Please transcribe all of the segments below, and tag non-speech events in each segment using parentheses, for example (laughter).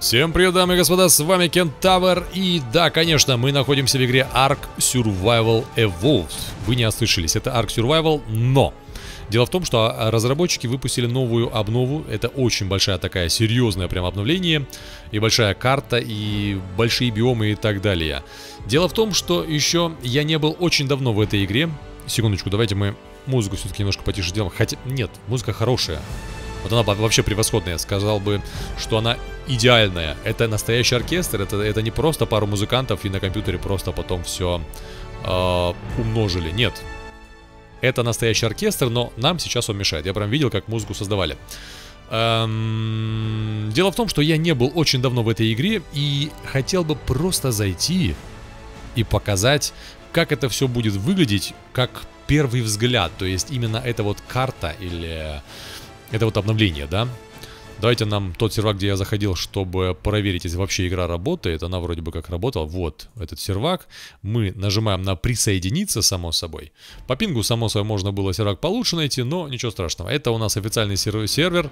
Всем привет, дамы и господа, с вами Кентавр, и да, конечно, мы находимся в игре Ark Survival Evolved. Вы не ослышались, это Ark Survival, но... Дело в том, что разработчики выпустили новую обнову, это очень большая такая серьезная прям обновление, и большая карта, и большие биомы и так далее. Дело в том, что еще я не был очень давно в этой игре. Секундочку, давайте мы музыку все-таки немножко потише сделаем. Хотя, нет, музыка хорошая. Вот она вообще превосходная. Я сказал бы, что она идеальная. Это настоящий оркестр. Это, это не просто пару музыкантов и на компьютере просто потом все э, умножили. Нет. Это настоящий оркестр, но нам сейчас он мешает. Я прям видел, как музыку создавали. Эм, дело в том, что я не был очень давно в этой игре и хотел бы просто зайти и показать, как это все будет выглядеть, как первый взгляд. То есть именно эта вот карта или это вот обновление, да? Давайте нам тот сервак, где я заходил, чтобы проверить, если вообще игра работает. Она вроде бы как работала. Вот этот сервак. Мы нажимаем на присоединиться, само собой. По пингу, само собой, можно было сервак получше найти, но ничего страшного. Это у нас официальный сервер.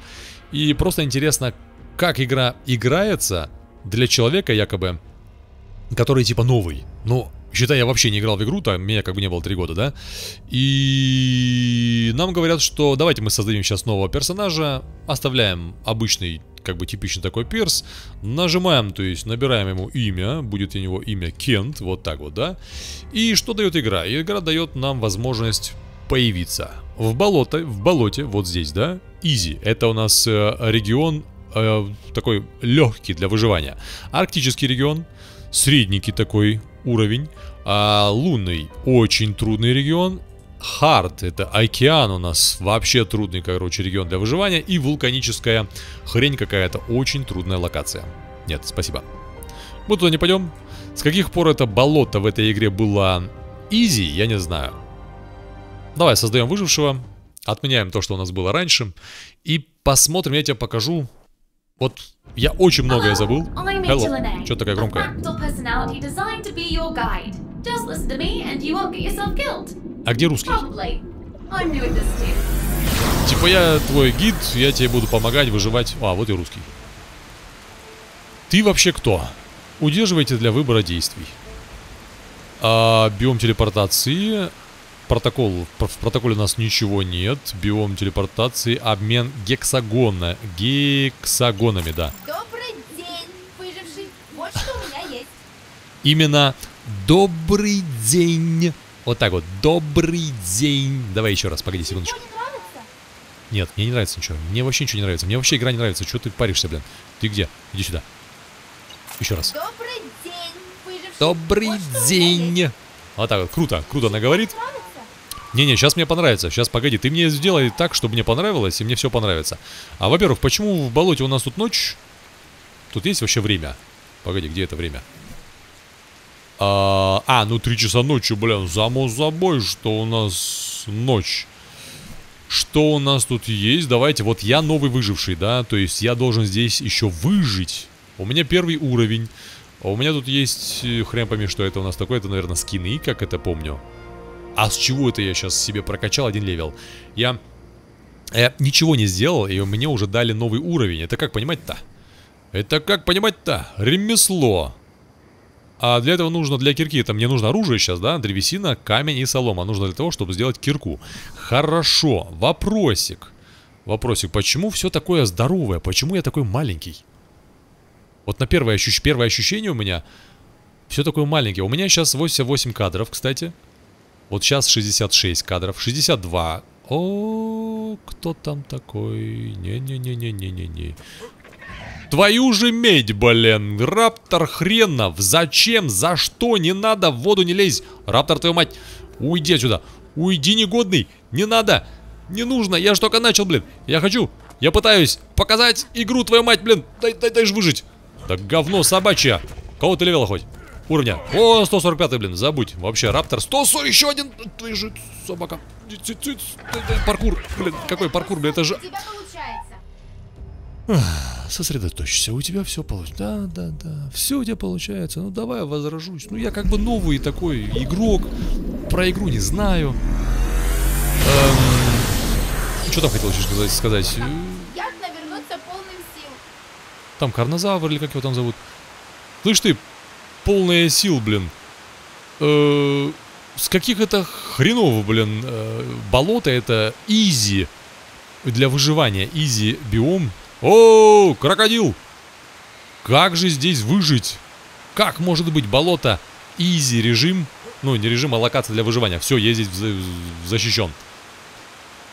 И просто интересно, как игра играется для человека якобы, который типа новый. Ну, Считай, я вообще не играл в игру, там меня как бы не было 3 года, да? И нам говорят, что давайте мы создадим сейчас нового персонажа, оставляем обычный, как бы типичный такой перс, нажимаем, то есть набираем ему имя, будет у него имя Кент, вот так вот, да? И что дает игра? Игра дает нам возможность появиться в болото, в болоте, вот здесь, да? Изи, это у нас э, регион э, такой легкий для выживания. Арктический регион, средненький такой уровень. А лунный очень трудный регион. Хард, это океан у нас, вообще трудный, короче, регион для выживания. И вулканическая хрень какая-то, очень трудная локация. Нет, спасибо. Мы туда не пойдем. С каких пор это болото в этой игре было изи, я не знаю. Давай создаем выжившего, отменяем то, что у нас было раньше. И посмотрим, я тебе покажу вот я очень многое забыл. Hello. Что такая громкая? А где русский? Типа я твой гид, я тебе буду помогать выживать. А, вот и русский. Ты вообще кто? Удерживайте для выбора действий. А, биом телепортации. Протокол. В протоколе у нас ничего нет. Биом телепортации. Обмен гексагона. Гексагонами, да. Добрый день, выживший. Вот что у меня есть. Именно добрый день. Вот так вот. Добрый день. Давай еще раз, погоди секундочку. Не? Нет, мне не нравится ничего. Мне вообще ничего не нравится. Мне вообще игра не нравится. Чего ты паришься, блин? Ты где? Иди сюда. Еще раз. Добрый день, выживший. Добрый Вот день. Вот так вот. Круто. Круто она говорит. Нравится? Не-не, сейчас мне понравится. Сейчас, погоди, ты мне сделай так, чтобы мне понравилось, и мне все понравится. А, во-первых, почему в болоте у нас тут ночь? Тут есть вообще время? Погоди, где это время? А, а, ну 3 часа ночи, блин, само собой, что у нас ночь. Что у нас тут есть? Давайте, вот я новый выживший, да? То есть я должен здесь еще выжить. У меня первый уровень. А у меня тут есть, э, хрен пойми, что это у нас такое. Это, наверное, скины, как это помню. А с чего это я сейчас себе прокачал один level? Я, я ничего не сделал, и мне уже дали новый уровень. Это как понимать-то? Это как понимать-то? Ремесло. А для этого нужно, для кирки, это мне нужно оружие сейчас, да? Древесина, камень и солома. Нужно для того, чтобы сделать кирку. Хорошо. Вопросик. Вопросик. Почему все такое здоровое? Почему я такой маленький? Вот на первое, ощущ... первое ощущение у меня все такое маленькое. У меня сейчас 88 кадров, кстати. Вот сейчас 66 кадров. 62. О, кто там такой? Не-не-не-не-не-не-не. Твою же медь, блин. Раптор хренов. Зачем? За что? Не надо. В воду не лезь. Раптор, твою мать. Уйди отсюда. Уйди, негодный. Не надо. Не нужно. Я же только начал, блин. Я хочу. Я пытаюсь показать игру, твою мать, блин. Дай, дай, дай же выжить. Да говно собачье. Кого ты левела хоть? Уровня. О, 145, блин, забудь. Вообще, Раптор. 140, еще один. Ты же собака. Паркур. Блин, какой паркур, блин, это же... Сосредоточься, у тебя все получается. Да, да, да. Все у тебя получается. Ну давай возражусь. Ну я как бы новый такой игрок. Про игру не знаю. Эм, Что там хотел еще сказать? сказать? Полным сил. Там карнозавр или как его там зовут. Слышь ты, полная сил, блин. Э, с каких это хренов, блин, э, болото это easy для выживания. Easy биом. О, крокодил! Как же здесь выжить? Как может быть болото easy режим? Ну, не режим, а локация для выживания. Все, я здесь защищен.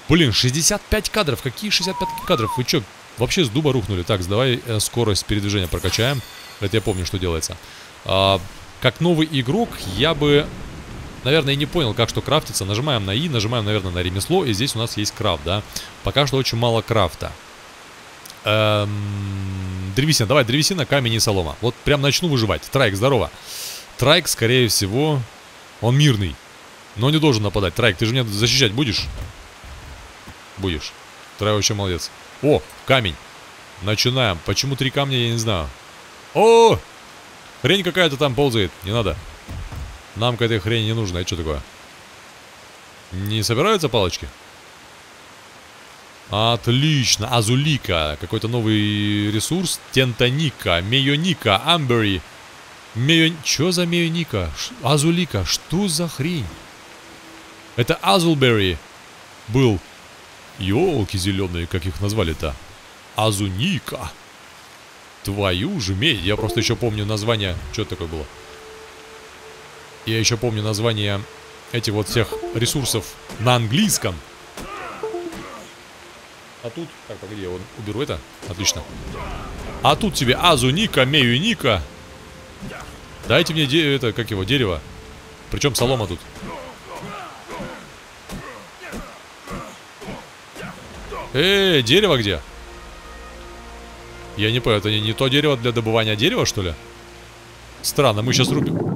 Блин, 65 кадров. Какие 65 кадров? Вы что, вообще с дуба рухнули? Так, давай э, скорость передвижения прокачаем. Это я помню, что делается. А, как новый игрок, я бы, наверное, не понял, как что крафтится. Нажимаем на И, нажимаем, наверное, на ремесло, и здесь у нас есть крафт, да. Пока что очень мало крафта. Эм, древесина, давай, древесина, камень и солома. Вот прям начну выживать. Трайк, здорово. Трайк, скорее всего, он мирный. Но не должен нападать. Трайк, ты же меня защищать будешь? Будешь. Трайк вообще молодец. О, камень. Начинаем. Почему три камня, я не знаю. О! Хрень какая-то там ползает. Не надо. Нам к этой хрени не нужно. Это что такое? Не собираются палочки? Отлично. Азулика. Какой-то новый ресурс. Тентоника. Мейоника. Амбери. Мейон... Чё за мейоника? Ш... Азулика. Что за хрень? Это Азулбери был. Ёлки зеленые, как их назвали-то. Азуника. Твою же медь. Я просто еще помню название. Что такое было? Я еще помню название этих вот всех ресурсов на английском. А тут... Так, погоди, я уберу это. Отлично. А тут тебе Азу Ника, Мею Ника. Дайте мне де это, как его, дерево. Причем солома тут. Эй, дерево где? Я не понял, это не, не то дерево для добывания дерева, что ли? Странно, мы сейчас рубим.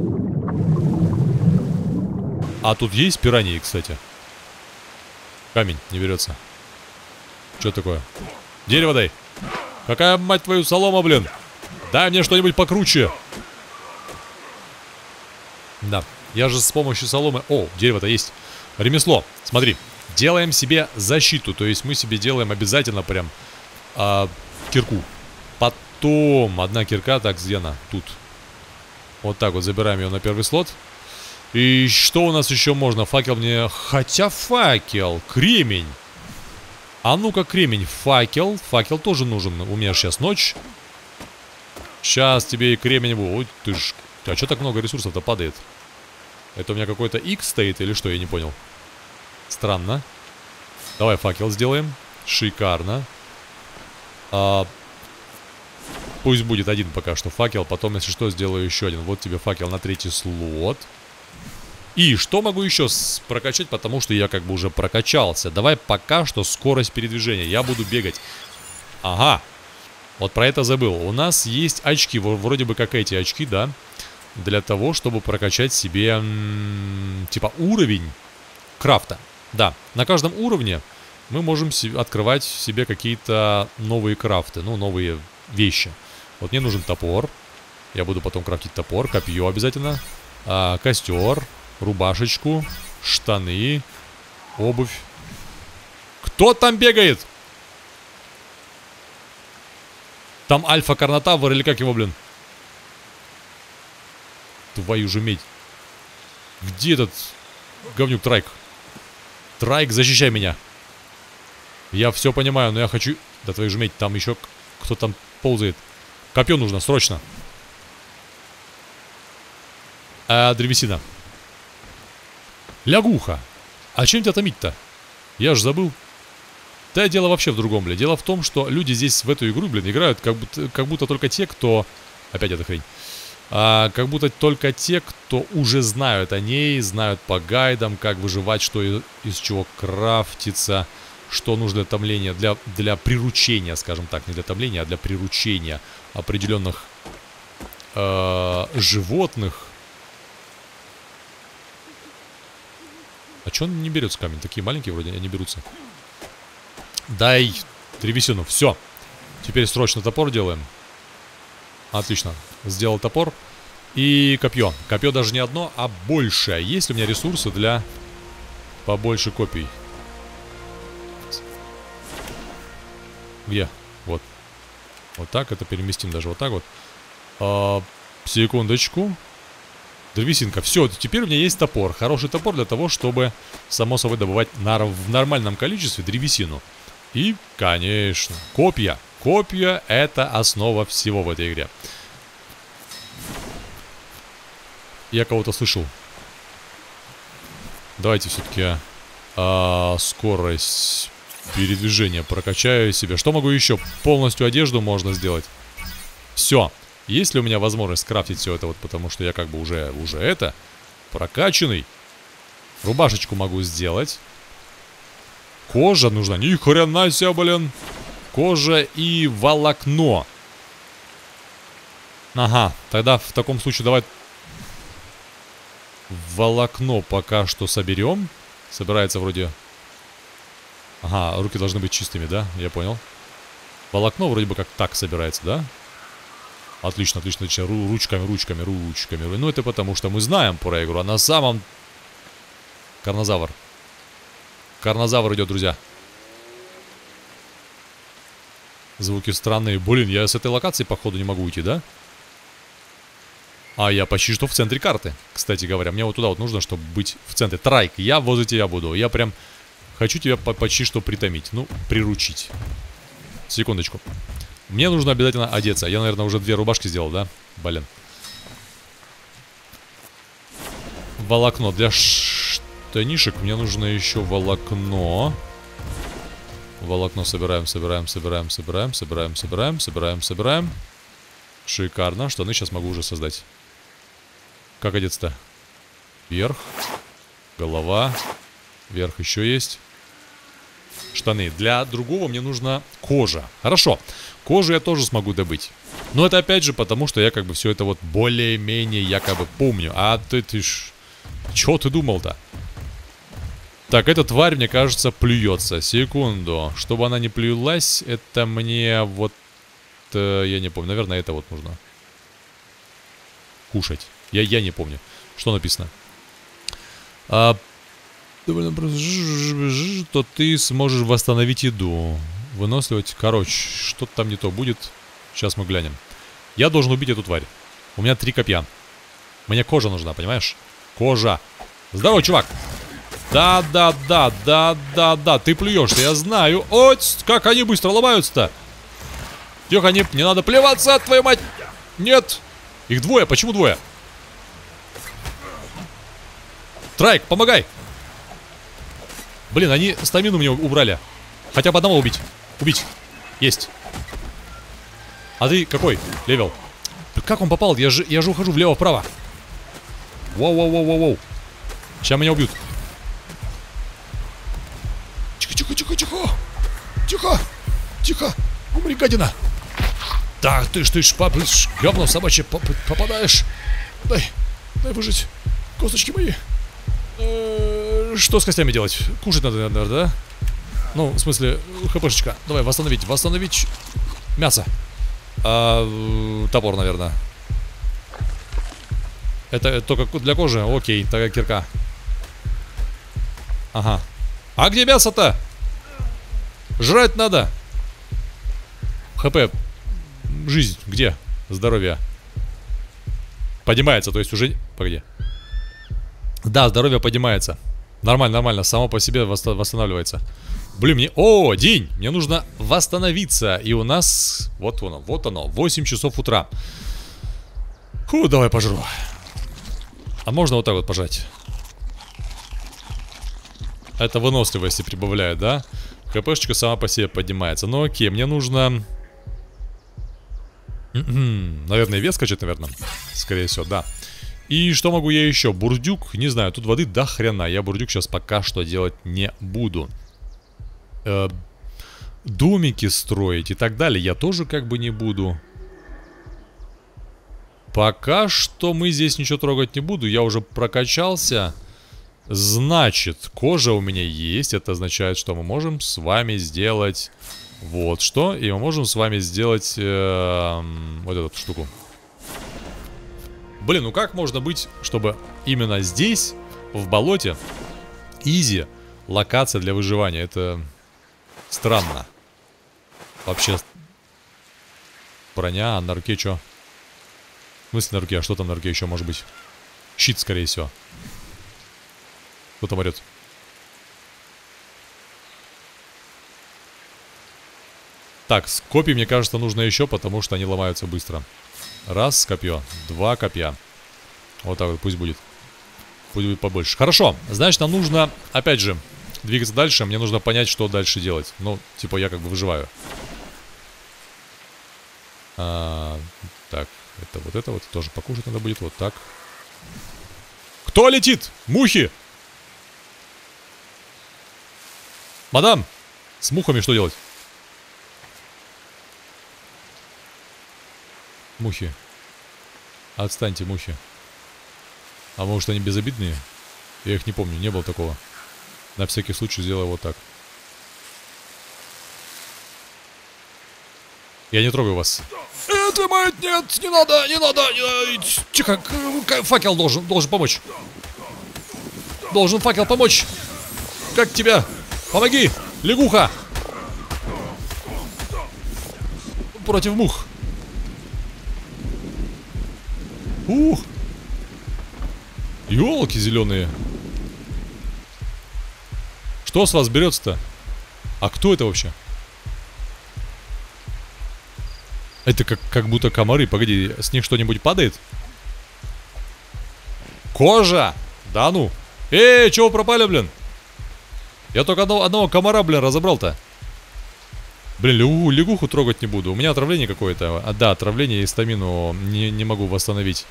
А тут есть пираньи, кстати. Камень не берется. Что такое? Дерево дай. Какая, мать твою, солома, блин? Дай мне что-нибудь покруче. Да, я же с помощью соломы... О, дерево-то есть. Ремесло. Смотри, делаем себе защиту. То есть мы себе делаем обязательно прям э, кирку. Потом одна кирка, так, где? Тут. Вот так вот забираем ее на первый слот. И что у нас еще можно? Факел мне... Хотя факел, кремень. А ну-ка, кремень, факел. Факел тоже нужен. У меня сейчас ночь. Сейчас тебе и кремень. Ой, ты ж... А что так много ресурсов-то падает? Это у меня какой-то X стоит или что? Я не понял. Странно. Давай факел сделаем. Шикарно. А, пусть будет один пока что факел. Потом, если что, сделаю еще один. Вот тебе факел на третий слот. И что могу еще прокачать, потому что я как бы уже прокачался. Давай пока что скорость передвижения. Я буду бегать. Ага. Вот про это забыл. У нас есть очки, вроде бы как эти очки, да? Для того, чтобы прокачать себе, типа, уровень крафта. Да, на каждом уровне мы можем открывать себе какие-то новые крафты, ну, новые вещи. Вот мне нужен топор. Я буду потом крафтить топор, копье обязательно. А, костер, рубашечку, штаны, обувь. Кто там бегает? Там альфа-карнотавр или как его, блин? Твою же медь. Где этот говнюк Трайк? Трайк, защищай меня. Я все понимаю, но я хочу... Да твою же медь, там еще кто там ползает. Копье нужно, срочно. А, древесина. Лягуха. А чем тебя томить-то? Я ж забыл. Да, дело вообще в другом, бля. Дело в том, что люди здесь в эту игру, блин, играют как будто, как будто только те, кто... Опять эта хрень. А, как будто только те, кто уже знают о ней, знают по гайдам, как выживать, что из, из чего крафтится, что нужно для томления, для, для приручения, скажем так, не для томления, а для приручения определенных э, животных, А что он не берется камень? Такие маленькие вроде они берутся. Дай древесину. Все. Теперь срочно топор делаем. Отлично. Сделал топор. И копье. Копье даже не одно, а больше. Есть ли у меня ресурсы для побольше копий? Где? Вот. Вот так это переместим даже вот так вот. А, секундочку. Древесинка. Все, теперь у меня есть топор. Хороший топор для того, чтобы, само собой, добывать на, в нормальном количестве древесину. И, конечно, копья. Копья — это основа всего в этой игре. Я кого-то слышал. Давайте все-таки а, скорость передвижения прокачаю себе. Что могу еще? Полностью одежду можно сделать. Все. Есть ли у меня возможность скрафтить все это вот, потому что я как бы уже, уже это, прокачанный. Рубашечку могу сделать. Кожа нужна. Ни хрена себе, блин. Кожа и волокно. Ага, тогда в таком случае давай волокно пока что соберем. Собирается вроде... Ага, руки должны быть чистыми, да? Я понял. Волокно вроде бы как так собирается, да? Отлично, отлично, отлично. Ру ручками, ручками, ручками. Ну, это потому что мы знаем про игру. А на самом... Карнозавр. Карнозавр идет, друзья. Звуки странные. Блин, я с этой локации, походу, не могу уйти, да? А я почти что в центре карты, кстати говоря. Мне вот туда вот нужно, чтобы быть в центре. Трайк, я возле тебя буду. Я прям хочу тебя почти что притомить. Ну, приручить. Секундочку. Мне нужно обязательно одеться. Я, наверное, уже две рубашки сделал, да? Блин. Волокно. Для штанишек мне нужно еще волокно. Волокно собираем, собираем, собираем, собираем, собираем, собираем, собираем, собираем. Шикарно. Штаны сейчас могу уже создать. Как одеться-то? Вверх. Голова. Вверх еще есть. Штаны. Для другого мне нужна кожа. Хорошо. Кожу я тоже смогу добыть. Но это опять же потому, что я как бы все это вот более-менее якобы помню. А ты, ты ж... Чего ты думал-то? Так, эта тварь, мне кажется, плюется. Секунду. Чтобы она не плюлась, это мне вот... Э, я не помню. Наверное, это вот нужно. Кушать. Я, я не помню. Что написано? А, довольно просто... То ты сможешь восстановить еду. Выносливать. Короче, что-то там не то будет. Сейчас мы глянем. Я должен убить эту тварь. У меня три копья. Мне кожа нужна, понимаешь? Кожа. Здорово, чувак. Да, да, да, да, да, да. Ты плюешься, я знаю. Ой, как они быстро ломаются-то. Тихо, не, не надо плеваться, твою мать. Нет. Их двое, почему двое? Трайк, помогай. Блин, они стамину мне убрали. Хотя бы одного убить. Убить. Есть. А ты какой level? Как он попал? Я же, я же ухожу влево-вправо. Воу-воу-воу-воу-воу. Сейчас меня убьют. Тихо-тихо-тихо-тихо. Тихо. Тихо. Умри, гадина. Так, ты ж, ты ж, пап, говно собачье попадаешь. Дай, дай выжить. Косточки мои. Э, что с костями делать? Кушать надо, наверное, да? Ну, в смысле, хпшечка. Давай, восстановить, восстановить мясо. А, топор, наверное. Это только для кожи? Окей, такая кирка. Ага. А где мясо-то? Жрать надо. ХП. Жизнь. Где? Здоровье. Поднимается, то есть уже... Погоди. Да, здоровье поднимается. Нормально, нормально. Само по себе восстанавливается. Блин, мне... О, день! Мне нужно восстановиться. И у нас... Вот оно, вот оно. 8 часов утра. Фу, давай пожру. А можно вот так вот пожать? Это выносливости прибавляет, да? ХПшечка сама по себе поднимается. Ну окей, мне нужно... Наверное, вес качать, наверное. Скорее всего, да. И что могу я еще? Бурдюк, не знаю, тут воды до хрена. Я бурдюк сейчас пока что делать не буду э, домики строить и так далее я тоже как бы не буду. Пока что мы здесь ничего трогать не буду. Я уже прокачался. Значит, кожа у меня есть. Это означает, что мы можем с вами сделать вот что. И мы можем с вами сделать э, вот эту штуку. Блин, ну как можно быть, чтобы именно здесь, в болоте, изи, локация для выживания? Это Странно. Вообще... Броня, а на руке что? В смысле на руке? А что там на руке еще может быть? Щит, скорее всего. Кто там орет? Так, с копий, мне кажется, нужно еще, потому что они ломаются быстро. Раз копье, два копья. Вот так вот пусть будет. Пусть будет побольше. Хорошо, значит, нам нужно, опять же, двигаться дальше. Мне нужно понять, что дальше делать. Ну, типа, я как бы выживаю. А, так, это вот это вот тоже покушать надо будет. Вот так. Кто летит? Мухи! Мадам! С мухами что делать? Мухи. Отстаньте, мухи. А может они безобидные? Я их не помню, не было такого. На всякий случай сделаю вот так. Я не трогаю вас. Это мать, нет, не надо, не надо, не надо. Тихо, факел должен, должен помочь. Должен факел помочь. Как тебя? Помоги, лягуха. Против мух. Ух! Елки зеленые. Что с вас берется-то? А кто это вообще? Это как, как будто комары. Погоди, с них что-нибудь падает? Кожа! Да ну! Эй, чего пропали, блин? Я только одного, одного комара, блин, разобрал-то. Блин, лягуху, лягуху трогать не буду. У меня отравление какое-то. А, да, отравление и стамину не, не могу восстановить.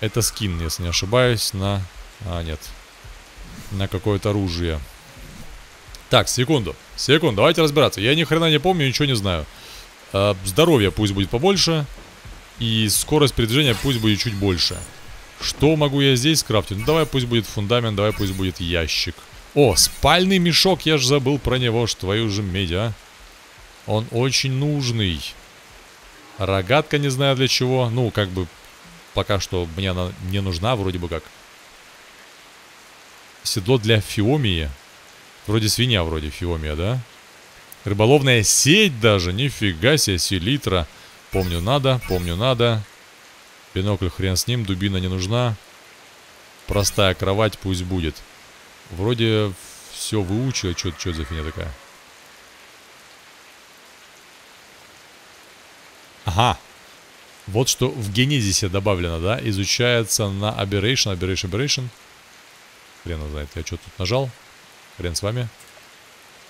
Это скин, если не ошибаюсь, на... А, нет. На какое-то оружие. Так, секунду. Секунду, давайте разбираться. Я ни хрена не помню, ничего не знаю. А, здоровье пусть будет побольше. И скорость передвижения пусть будет чуть больше. Что могу я здесь скрафтить? Ну, давай пусть будет фундамент, давай пусть будет ящик. О, спальный мешок, я же забыл про него, что твою же медь, а. Он очень нужный. Рогатка не знаю для чего. Ну, как бы, пока что мне она не нужна, вроде бы как. Седло для фиомии. Вроде свинья, вроде фиомия, да? Рыболовная сеть даже, нифига себе, селитра. Помню надо, помню надо. Бинокль хрен с ним, дубина не нужна. Простая кровать пусть будет. Вроде все выучил. Что это за фигня такая? Ага. Вот что в генезисе добавлено, да? Изучается на aberration, aberration, aberration. Хрен знает, я что тут нажал. Хрен с вами.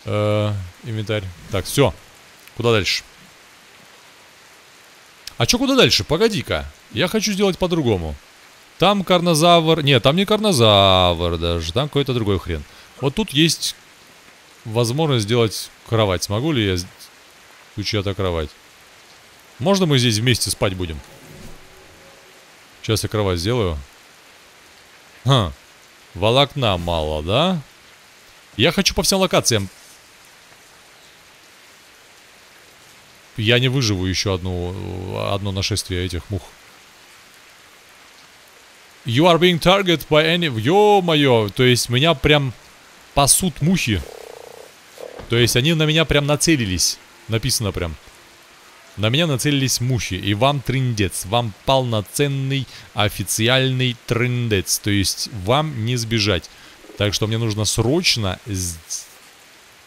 Э -э, инвентарь. Так, все. Куда дальше? А что куда дальше? Погоди-ка. Я хочу сделать по-другому. Там карнозавр... Нет, там не карнозавр даже. Там какой-то другой хрен. Вот тут есть возможность сделать кровать. Смогу ли я чья-то кровать? Можно мы здесь вместе спать будем? Сейчас я кровать сделаю. Ха. Волокна мало, да? Я хочу по всем локациям. Я не выживу еще одну, одно нашествие этих мух. You are being targeted by any... Ё-моё, то есть меня прям пасут мухи. То есть они на меня прям нацелились. Написано прям. На меня нацелились мухи, и вам трындец. Вам полноценный официальный трындец. То есть вам не сбежать. Так что мне нужно срочно...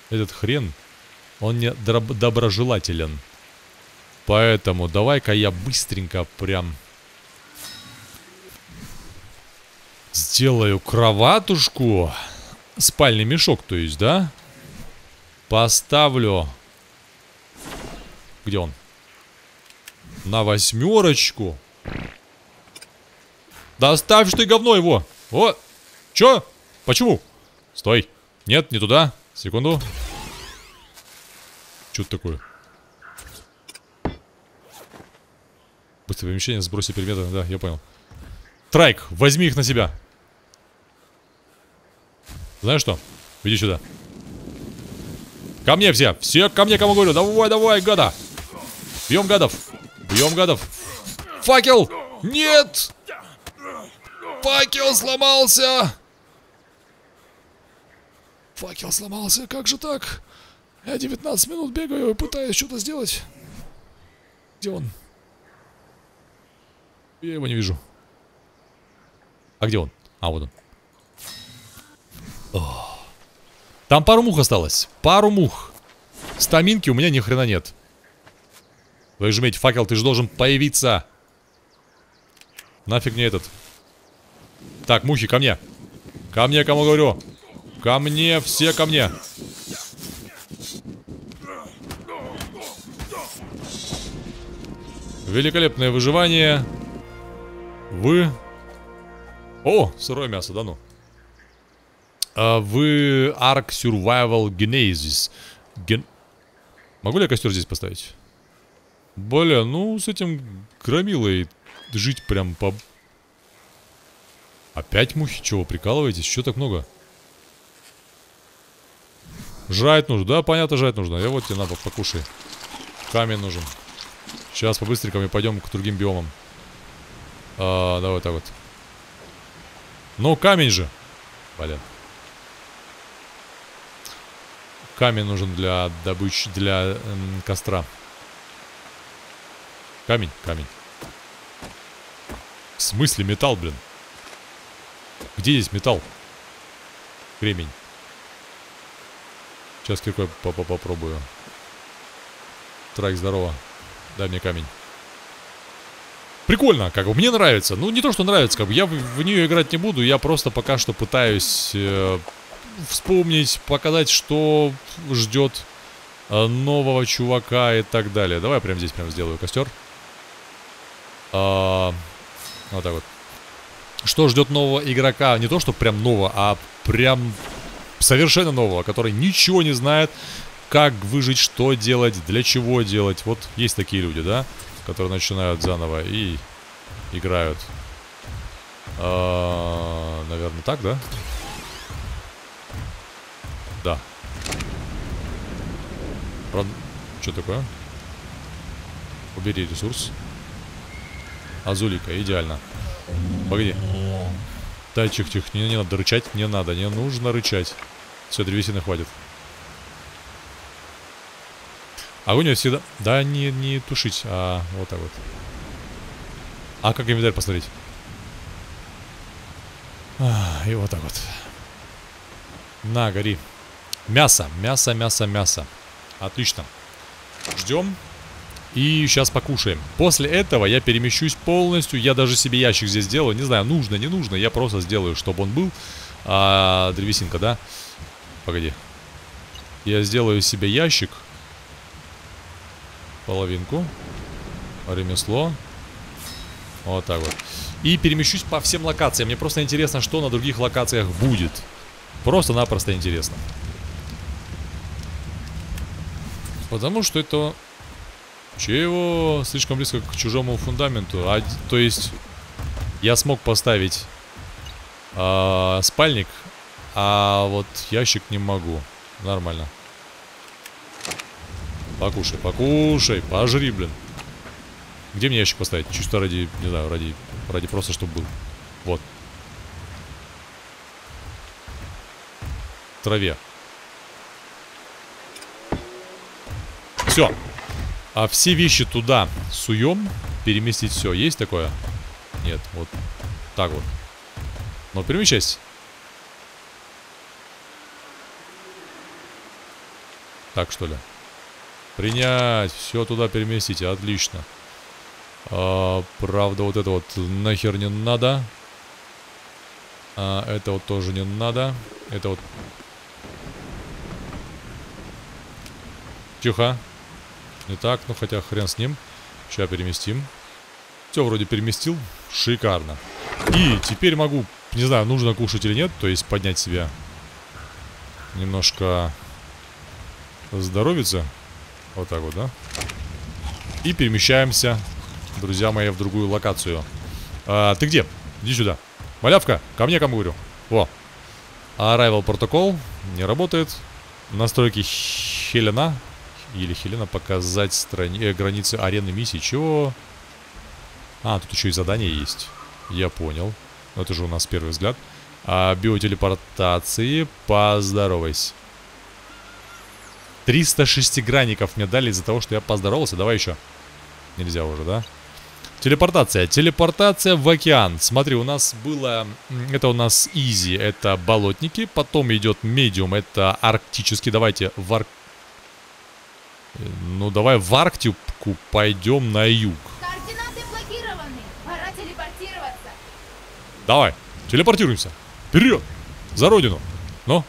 Этот хрен, он не доброжелателен. Поэтому давай-ка я быстренько прям... Сделаю кроватушку. Спальный мешок, то есть, да? Поставлю... Где он? На восьмерочку. Да оставь ты говно его. Вот. Чё? Почему? Стой. Нет, не туда. Секунду. Что это такое? Быстрое перемещение, сброси предметы. Да, я понял. Трайк, возьми их на себя. Знаешь что? Иди сюда. Ко мне все. Все ко мне, кому говорю. Давай, давай, гада. Бьем гадов. Бьем гадов. Факел! Нет! Факел сломался! Факел сломался, как же так? Я 19 минут бегаю и пытаюсь что-то сделать. Где он? Я его не вижу. А где он? А, вот он. Там пару мух осталось. Пару мух. Стаминки у меня ни хрена нет. Вы факел, ты же должен появиться. Нафиг мне этот. Так, мухи, ко мне. Ко мне, кому говорю. Ко мне, все ко мне. Великолепное выживание. Вы... О, сырое мясо, да ну. А, вы Ark Survival Genesis. Ген... Могу ли я костер здесь поставить? Бля, ну с этим громилой жить прям по... Опять мухи? Чего, прикалываетесь? Чего так много? Жрать нужно. Да, понятно, жрать нужно. Я вот тебе надо, покушай. Камень нужен. Сейчас по-быстренькому пойдем к другим биомам. А, давай так вот. Ну, камень же. Блин. Камень нужен для добычи, для эм, костра. Камень, камень. В смысле металл, блин? Где здесь металл? Кремень. Сейчас какой по -по попробую. Трак, здорово. Дай мне камень. Прикольно, как бы мне нравится. Ну, не то, что нравится, как бы я в, в нее играть не буду, я просто пока что пытаюсь э, вспомнить, показать, что ждет э, нового чувака и так далее. Давай прямо здесь прям сделаю костер. А, вот так вот. Что ждет нового игрока? Не то, что прям нового, а прям совершенно нового, который ничего не знает, как выжить, что делать, для чего делать. Вот есть такие люди, да, которые начинают заново и играют. А, наверное, так, да? Правда, что такое? Убери ресурс. Азулика, идеально. Погоди. Да, чих-чих, не, не надо рычать, не надо, не нужно рычать. Все, древесины хватит. Огонь всегда... Да, не, не тушить, а вот так вот. А как инвентарь посмотреть? А, и вот так вот. На, гори. Мясо, мясо, мясо, мясо. Отлично. Ждем. И сейчас покушаем. После этого я перемещусь полностью. Я даже себе ящик здесь сделаю. Не знаю, нужно, не нужно. Я просто сделаю, чтобы он был. А, древесинка, да? Погоди. Я сделаю себе ящик. Половинку. Ремесло. Вот так вот. И перемещусь по всем локациям. Мне просто интересно, что на других локациях будет. Просто-напросто интересно. Потому что это... Чего? Слишком близко к чужому фундаменту. А, то есть... Я смог поставить э, спальник, а вот ящик не могу. Нормально. Покушай, покушай, пожри, блин. Где мне ящик поставить? Чисто ради, не знаю, ради, ради просто, чтобы был. Вот. Траве. Все. А все вещи туда суем. Переместить все. Есть такое? Нет, вот так вот. Но перемещайся. Так, что ли? Принять. Все туда переместите. Отлично. А, правда, вот это вот нахер не надо. А, это вот тоже не надо. Это вот... Тихо. Не так, ну хотя хрен с ним. Сейчас переместим. Все, вроде переместил. Шикарно. И теперь могу, не знаю, нужно кушать или нет, то есть поднять себя немножко здоровиться. Вот так вот, да? И перемещаемся, друзья мои, в другую локацию. А, ты где? Иди сюда. Малявка, ко мне, кому говорю. Во. Arrival протокол не работает. Настройки Хелена. Или Хелена показать страни... э, границы арены миссии. Чего? А, тут еще и задание есть. Я понял. Но это же у нас первый взгляд. А, биотелепортации. Поздоровайся. 300 шестигранников мне дали из-за того, что я поздоровался. Давай еще. Нельзя уже, да? Телепортация. Телепортация в океан. Смотри, у нас было... Это у нас изи, это болотники. Потом идет медиум, это арктический. Давайте в Арк... Ну, давай в Арктику пойдем на юг. Координаты блокированы. Пора телепортироваться. Давай, телепортируемся. Вперед! За родину. Ну?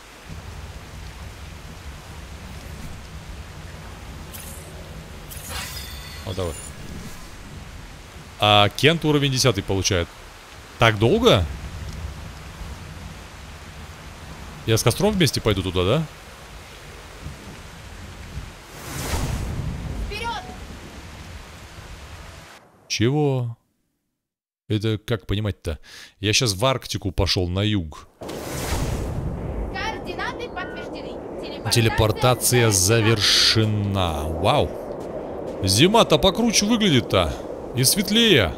Вот давай. А Кент уровень 10 получает. Так долго? Я с костром вместе пойду туда, да? Вперед! Чего? Это как понимать-то? Я сейчас в Арктику пошел, на юг. Координаты подтверждены. Телепортация, Телепортация завершена. Вау. Зима-то покруче выглядит-то. И светлее.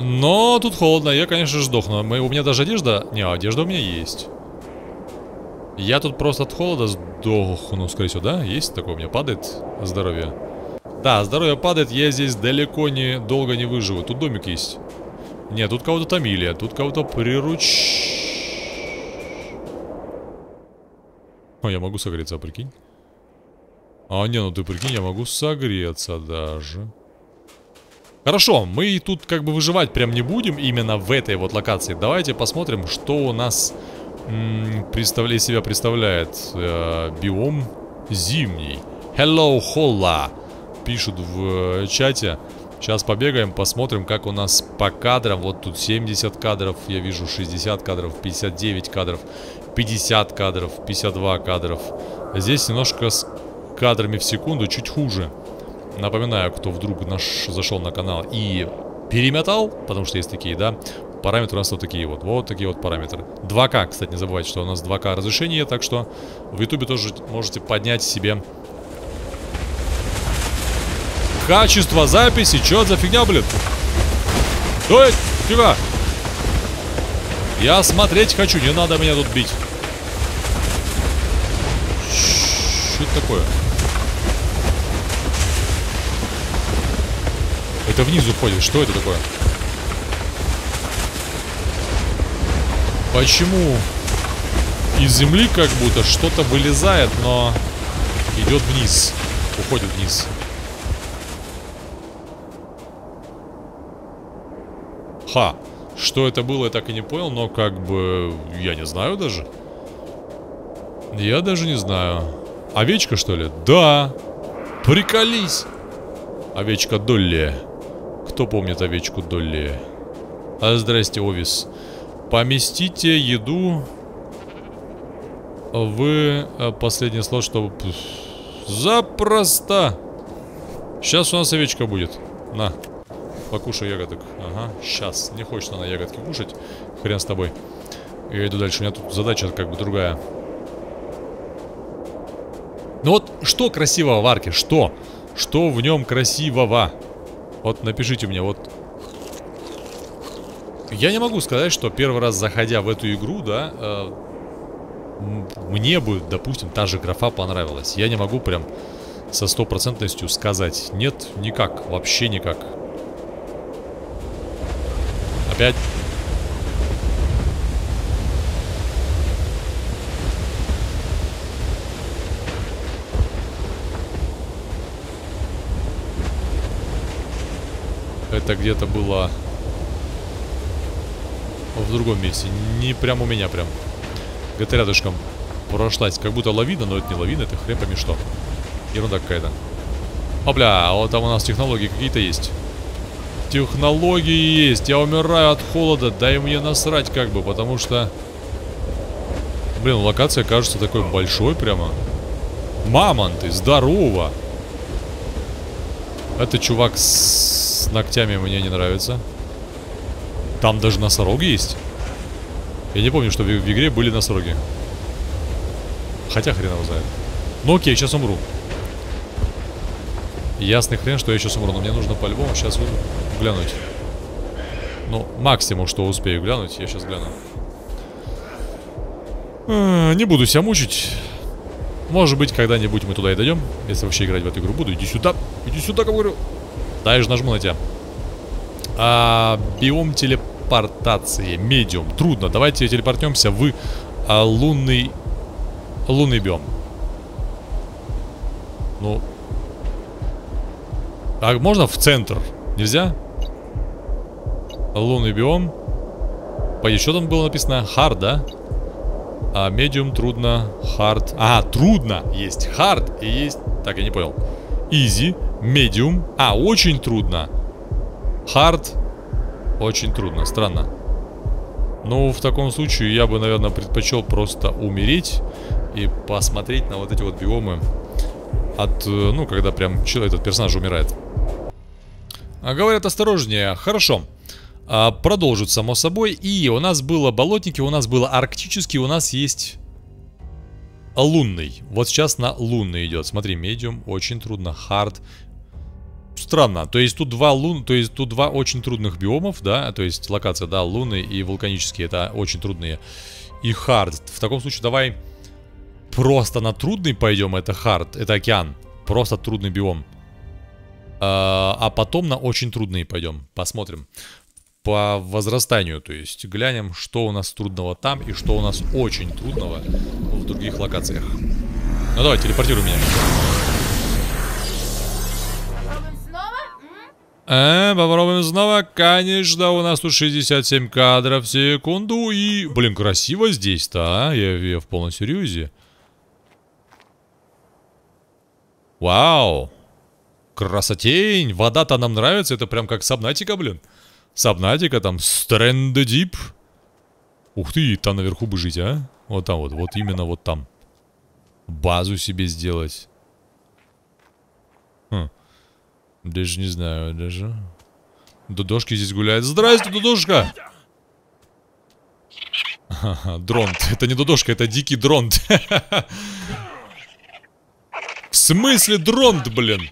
Но тут холодно, я, конечно сдохну. Мы- У меня даже одежда... Не, одежда у меня есть. Я тут просто от холода сдохну, скорее всего, да? Есть такое у меня? Падает здоровье? Да, здоровье падает, я здесь далеко не... Долго не выживу. Тут домик есть. Нет, тут кого-то томили, тут кого-то прируч... О, я могу согреться, прикинь. А, не, ну ты прикинь, я могу согреться даже. Хорошо, мы тут как бы выживать прям не будем именно в этой вот локации. Давайте посмотрим, что у нас представля- себя представляет э, биом зимний. Hello, Холла, пишут в э, чате. Сейчас побегаем, посмотрим, как у нас по кадрам. Вот тут 70 кадров, я вижу 60 кадров, 59 кадров, 50 кадров, 52 кадров. Здесь немножко с кадрами в секунду чуть хуже. Напоминаю, кто вдруг наш зашел на канал и перемотал, потому что есть такие, да, параметры у нас вот такие вот, вот такие вот параметры. 2К, кстати, не забывайте, что у нас 2К разрешение, так что в ютубе тоже можете поднять себе качество записи. Чё за фигня, блин? Стой, тихо. Я смотреть хочу, не надо меня тут бить. Что это такое? Это внизу ходит. Что это такое? Почему из земли как будто что-то вылезает, но идет вниз. Уходит вниз. Ха. Что это было, я так и не понял, но как бы я не знаю даже. Я даже не знаю. Овечка, что ли? Да. Приколись. Овечка Долли. Кто помнит овечку Долли? А, здрасте, Овис. Поместите еду в э, последний слот, чтобы... Запросто. Сейчас у нас овечка будет. На. Покушай ягодок. Ага, сейчас. Не хочется на ягодки кушать. Хрен с тобой. Я иду дальше. У меня тут задача как бы другая. Ну вот, что красивого в арке? Что? Что в нем красивого? Вот напишите мне, вот... Я не могу сказать, что первый раз заходя в эту игру, да, э, мне бы, допустим, та же графа понравилась. Я не могу прям со стопроцентностью сказать. Нет, никак, вообще никак. Опять. Это где-то было в другом месте. Не прям у меня прям. Где-то рядышком прошлась. Как будто лавина, но это не лавина, это хрен пойми что. Ерунда какая-то. Опля, а вот там у нас технологии какие-то есть. Технологии есть. Я умираю от холода. Дай мне насрать как бы, потому что... Блин, локация кажется такой большой прямо. Мамонты, здорово. Это чувак с ногтями мне не нравится. Там даже носороги есть. Я не помню, что в, в игре были носороги. Хотя хрен его знает. Ну окей, сейчас умру. Ясный хрен, что я сейчас умру, но мне нужно по-любому сейчас глянуть. Ну, максимум, что успею глянуть, я сейчас гляну. А, не буду себя мучить. Может быть, когда-нибудь мы туда и дойдем. Если вообще играть в эту игру буду. Иди сюда. Иди сюда, говорю. Да, я же нажму на тебя. А, биом телепортации. Медиум. Трудно. Давайте телепортнемся в а, лунный... Лунный биом. Ну... А можно в центр? Нельзя? Лунный биом. По еще там было написано? Hard, да? А, medium трудно, hard. А, трудно. Есть hard и есть... Так, я не понял. Easy, medium. А, очень трудно. Hard. Очень трудно. Странно. Ну, в таком случае я бы, наверное, предпочел просто умереть и посмотреть на вот эти вот биомы от, э, ну, когда прям человек, этот персонаж умирает. А говорят осторожнее. Хорошо а, продолжит, само собой. И у нас было болотники, у нас было арктический, у нас есть лунный. Вот сейчас на лунный идет. Смотри, medium, очень трудно, hard. Странно, то есть тут два лун, то есть тут два очень трудных биомов, да, то есть локация, да, лунный и вулканический, это очень трудные. И hard. В таком случае давай просто на трудный пойдем, это hard, это океан. Просто трудный биом. А, а потом на очень трудные пойдем. Посмотрим по возрастанию. То есть глянем, что у нас трудного там и что у нас очень трудного в других локациях. Ну давай, телепортируй меня. Э, попробуем снова. Конечно, у нас тут 67 кадров в секунду. И, блин, красиво здесь-то, а? Я, я в полном серьезе. Вау. Красотень. Вода-то нам нравится. Это прям как сабнатика, блин. Сабнатика, там, Strand Deep. Ух ты, там наверху бы жить, а? Вот там вот, вот именно вот там. Базу себе сделать. Хм. Даже не знаю, даже... Дудошки здесь гуляет. Здрасте, Дудошка! дронт. Это не Дудошка, это дикий дронт. (laughs) В смысле дронт, блин?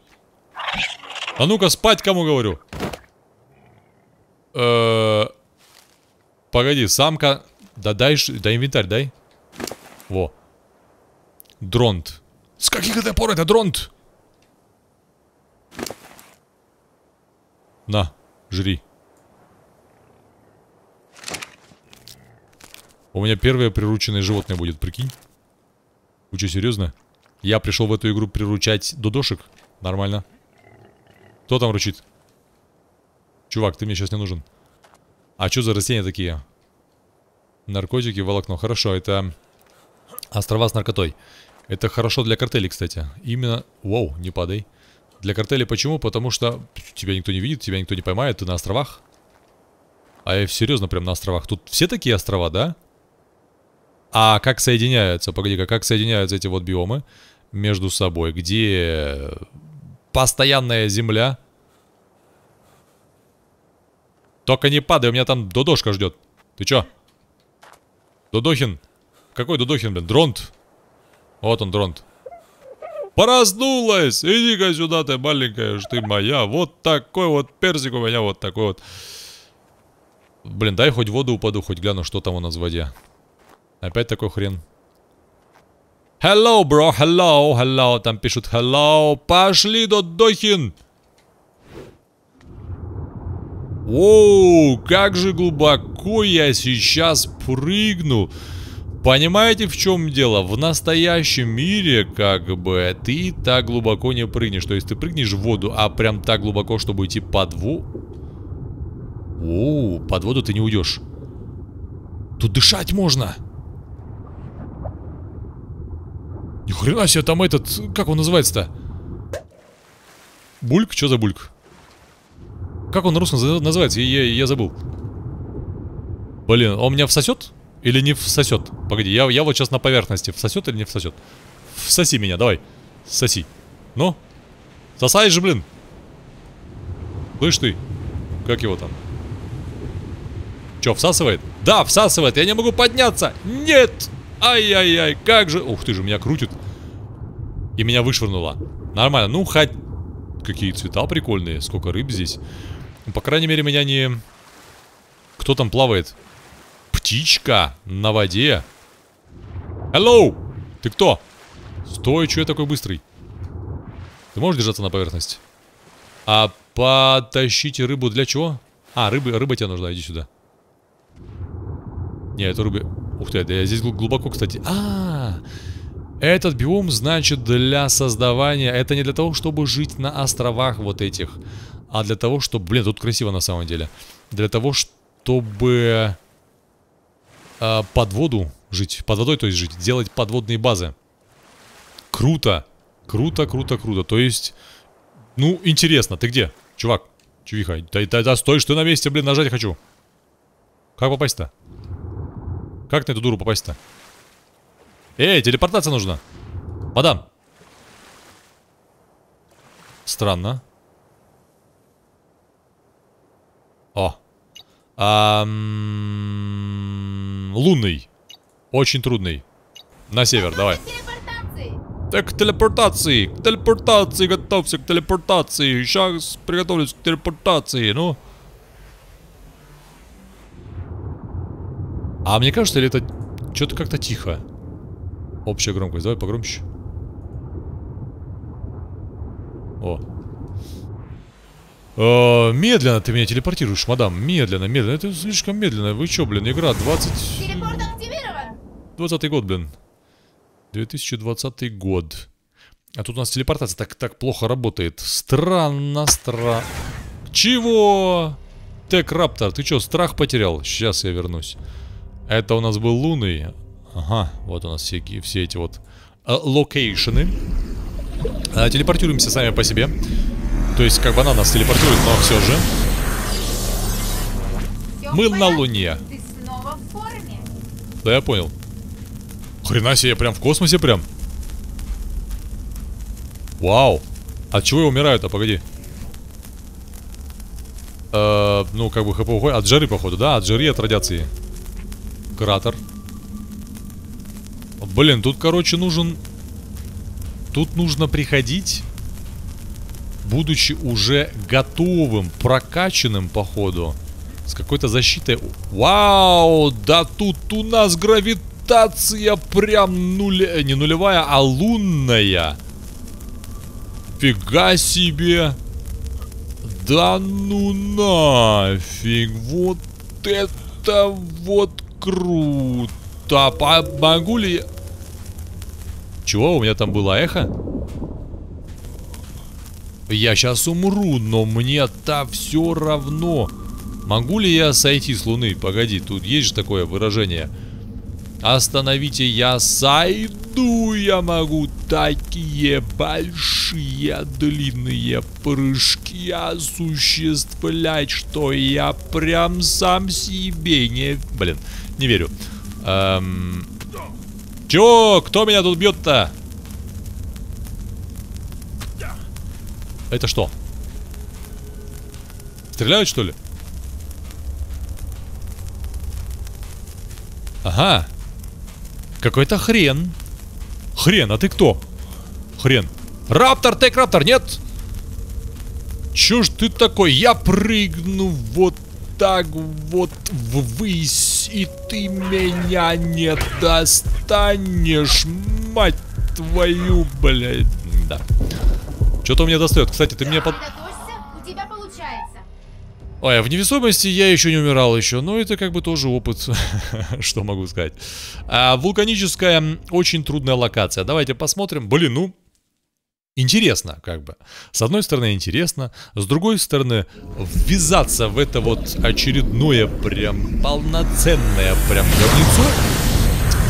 А ну-ка, спать кому говорю. Э Погоди, самка... Да дай, дай инвентарь, дай. Во. Дронт. С каких это пор это дронт? На, жри. У меня первое прирученное животное будет, прикинь. Вы что, серьезно? Я пришел в эту игру приручать додошек? Нормально. Кто там ручит? Чувак, ты мне сейчас не нужен. А что за растения такие? Наркотики, волокно. Хорошо, это острова с наркотой. Это хорошо для картелей, кстати. Именно... Воу, не падай. Для картелей почему? Потому что тебя никто не видит, тебя никто не поймает, ты на островах. А я серьезно прям на островах. Тут все такие острова, да? А как соединяются, погоди-ка, как соединяются эти вот биомы между собой? Где постоянная земля, только не падай, у меня там Додошка ждет. Ты чё? Додохин? Какой Додохин, блин? Дронт. Вот он, Дронт. Проснулась! Иди-ка сюда, ты маленькая ж ты моя. Вот такой вот персик у меня, вот такой вот. Блин, дай хоть воду упаду, хоть гляну, что там у нас в воде. Опять такой хрен. Hello, bro, hello, hello. Там пишут hello. Пошли, Додохин! Оу, как же глубоко я сейчас прыгну. Понимаете, в чем дело? В настоящем мире, как бы, ты так глубоко не прыгнешь. То есть ты прыгнешь в воду, а прям так глубоко, чтобы идти под воду. Оу, под воду ты не уйдешь. Тут дышать можно. Ни хрена себе, там этот, как он называется-то? Бульк? Что за бульк? Как он на русском называется? Я, я, я забыл. Блин, он меня всосет? Или не всосет? Погоди, я, я вот сейчас на поверхности. Всосет или не всосет? Всоси меня, давай. Соси. Ну? Сосай же, блин. Слышь ты? Как его там? Че, всасывает? Да, всасывает. Я не могу подняться. Нет! Ай-яй-яй, как же... Ух ты же, меня крутит. И меня вышвырнуло. Нормально. Ну, хоть... Какие цвета прикольные. Сколько рыб здесь. По крайней мере, меня не... Кто там плавает? Птичка на воде. Hello! Ты кто? Стой, что я такой быстрый? Ты можешь держаться на поверхности? А потащите рыбу для чего? А, рыбы, рыба тебе нужна, иди сюда. Не, это рыбы... Ух ты, да я здесь глубоко, кстати. А, -а, а, этот биом, значит, для создавания... Это не для того, чтобы жить на островах вот этих, а для того, чтобы... Блин, тут красиво на самом деле. Для того, чтобы... Э, под воду жить. Под водой, то есть жить. Делать подводные базы. Круто. Круто, круто, круто. То есть... Ну, интересно. Ты где? Чувак. Чувиха. Да, да, да, стой, что на месте, блин, нажать хочу. Как попасть-то? Как на эту дуру попасть-то? Эй, телепортация нужна. Мадам. Странно. О. А, лунный. Очень трудный. На север, давай. Так, к телепортации, к телепортации, готовься к телепортации. Сейчас приготовлюсь к телепортации, ну. А мне кажется, или это что-то как-то тихо? Общая громкость, давай погромче. О. Э, медленно ты меня телепортируешь, мадам. Медленно, медленно. Это слишком медленно. Вы что, блин, игра 20... Телепорт активирован. 20 год, блин. 2020 год. А тут у нас телепортация так, так плохо работает. Странно, странно. Чего? Тек Раптор, ты что, страх потерял? Сейчас я вернусь. Это у нас был лунный. Ага, вот у нас все, все эти вот э, location ы. А, телепортируемся сами по себе. То есть, как бы она нас телепортирует, но все же. Мы на? Луне. Ты снова в форме. Да я понял. Хрена себе, прям в космосе прям. Вау. От чего я умираю-то? Погоди. Э, ну, как бы хп уходит. От жары, походу, да? От жары, от радиации. Кратер. Блин, тут, короче, нужен... Тут нужно приходить, будучи уже готовым, прокачанным, походу. С какой-то защитой. Вау, да тут у нас гравитация прям нуля... Не нулевая, а лунная. Фига себе. Да ну нафиг. Вот это вот круто. А могу ли... Чего? У меня там было эхо? Я сейчас умру, но мне-то все равно. Могу ли я сойти с луны? Погоди, тут есть же такое выражение. Остановите, я сойду, я могу такие большие длинные прыжки осуществлять, что я прям сам себе не... Блин, не верю. Эм... Чё? Кто меня тут бьет-то? Это что? Стреляют, что ли? Ага. Какой-то хрен. Хрен, а ты кто? Хрен. Раптор, тек раптор, нет? Чё ж ты такой? Я прыгну вот так вот ввысь, и ты меня не достанешь, мать твою, блядь. Да. Что-то у меня достает. Кстати, ты меня под... Готовься, у тебя получается. Ой, а в невесомости я еще не умирал еще, но это как бы тоже опыт, (laughs) что могу сказать. А, вулканическая, очень трудная локация. Давайте посмотрим. Блин, ну, интересно как бы. С одной стороны интересно, с другой стороны ввязаться в это вот очередное прям полноценное прям говнецо.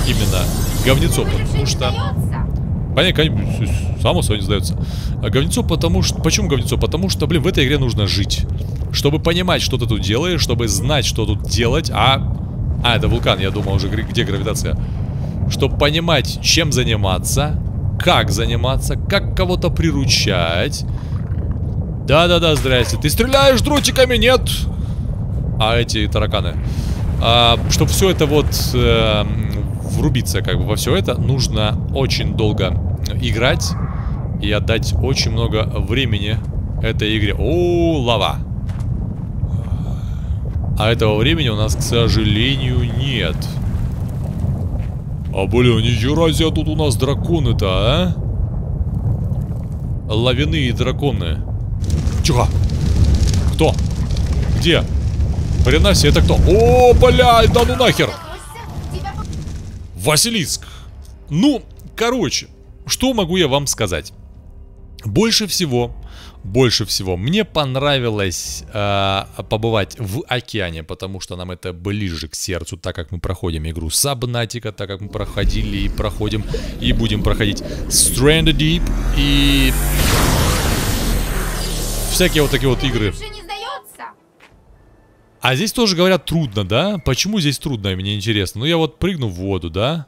Именно говнецо, потому что... Конечно, само собой не сдается. А говнецо потому что... Почему говнецо? Потому что, блин, в этой игре нужно жить. Чтобы понимать, что ты тут делаешь, чтобы знать, что тут делать, а... А, это вулкан, я думал уже, где гравитация. Чтобы понимать, чем заниматься, как заниматься, как кого-то приручать. Да-да-да, здрасте. Ты стреляешь дротиками? Нет! А эти тараканы. чтобы все это вот э, врубиться как бы во все это, нужно очень долго играть и отдать очень много времени этой игре. О, лава. А этого времени у нас, к сожалению, нет. А, блин, нихера себе тут у нас драконы-то, а? Лавяные драконы. Тихо. Кто? Где? Хрена себе, это кто? О, блядь, да ну нахер! Василиск. Ну, короче, что могу я вам сказать? Больше всего, больше всего мне понравилось э, побывать в океане, потому что нам это ближе к сердцу, так как мы проходим игру Сабнатика, так как мы проходили и проходим и будем проходить Stranded Deep и всякие вот такие вот игры. А здесь тоже говорят трудно, да? Почему здесь трудно, мне интересно. Ну я вот прыгну в воду, да?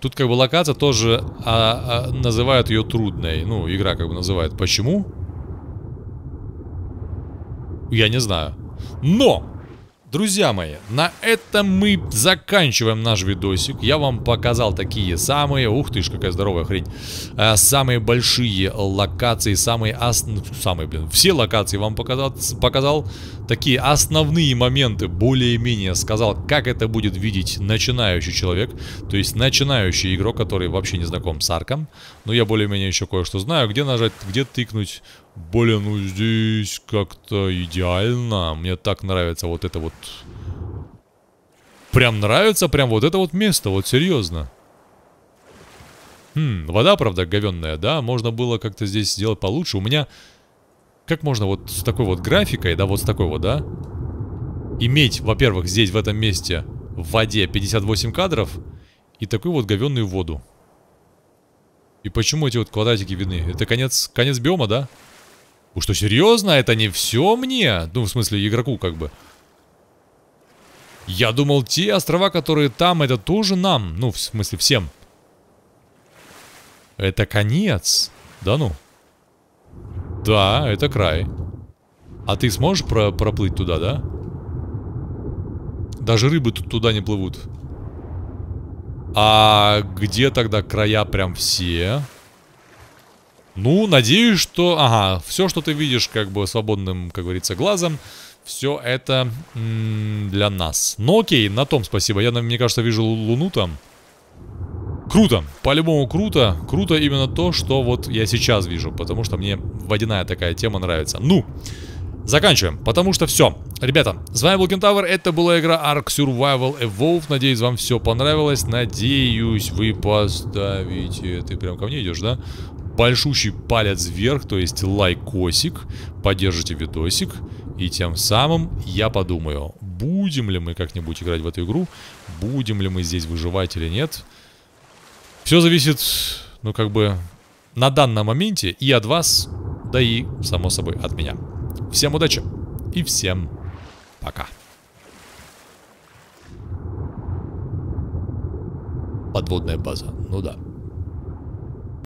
Тут как бы локация тоже а, а, называют ее трудной. Ну, игра как бы называет. Почему? Я не знаю. Но, друзья мои, на этом мы заканчиваем наш видосик. Я вам показал такие самые... Ух ты ж, какая здоровая хрень. э, самые большие локации, самые... ос- ну, Самые, блин, все локации вам показал, показал. Такие основные моменты, более-менее сказал, как это будет видеть начинающий человек. То есть начинающий игрок, который вообще не знаком с арком. Но я более-менее еще кое-что знаю. Где нажать, где тыкнуть. Блин, ну здесь как-то идеально. Мне так нравится вот это вот... Прям нравится прям вот это вот место, вот серьезно. Хм, вода, правда, говенная, да? Можно было как-то здесь сделать получше. У меня... Как можно вот с такой вот графикой, да, вот с такой вот, да? Иметь, во-первых, здесь, в этом месте, в воде 58 кадров и такую вот говенную воду. И почему эти вот квадратики видны? Это конец, конец биома, да? Вы что, серьезно? Это не все мне? Ну, в смысле, игроку как бы. Я думал, те острова, которые там, это тоже нам. Ну, в смысле, всем. Это конец. Да ну. Да, это край. А ты сможешь про проплыть туда, да? Даже рыбы тут туда не плывут. А где тогда края прям все? Ну, надеюсь, что... Ага, все, что ты видишь, как бы свободным, как говорится, глазом, все это для нас. Ну, окей, на том спасибо. Я, мне кажется, вижу лу- луну там. Круто, по-любому круто. Круто именно то, что вот я сейчас вижу, потому что мне водяная такая тема нравится. Ну, заканчиваем, потому что все. Ребята, с вами был Кентавр, это была игра Ark Survival Evolved. Надеюсь, вам все понравилось. Надеюсь, вы поставите... Ты прям ко мне идешь, да? Большущий палец вверх, то есть лайкосик. Поддержите видосик. И тем самым я подумаю, будем ли мы как-нибудь играть в эту игру, будем ли мы здесь выживать или нет. Все зависит, ну как бы, на данном моменте и от вас, да и, само собой, от меня. Всем удачи и всем пока. Подводная база, ну да.